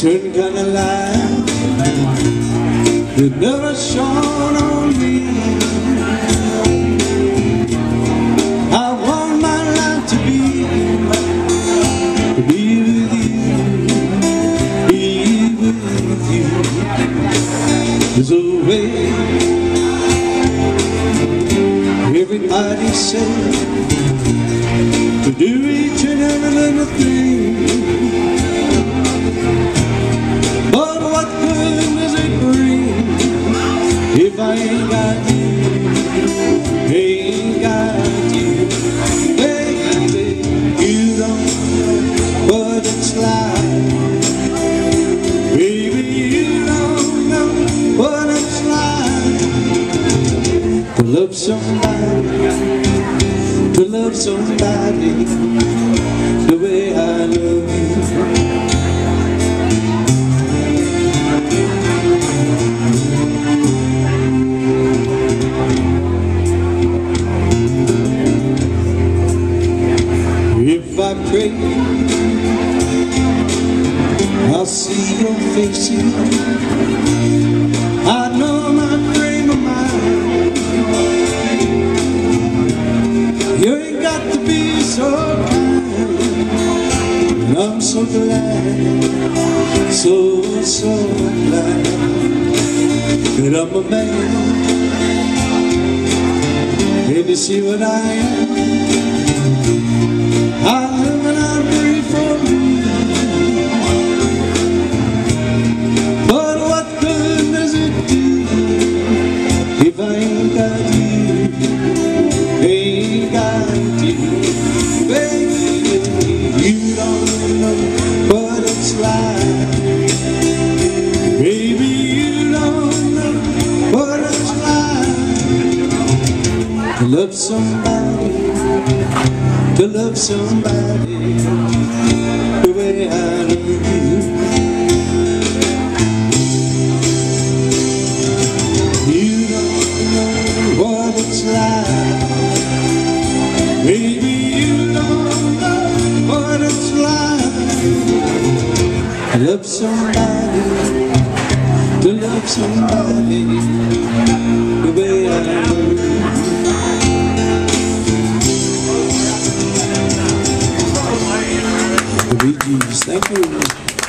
certain on of light that never shone on me. I want my life to be, to be with you, be with you. There's a way everybody says to do each and every little thing. I ain't got you? Ain't got you, baby. You don't know what it's like. Baby, you don't know what it's like to love somebody, to love somebody the way I love pray, I'll see your face again. I know my frame of mind. You ain't got to be so kind. And I'm so glad, so, so glad that I'm a man. And you see what I am? Love somebody. To love somebody love somebody, to love somebody the way I you. The Bee Gees. Thank you.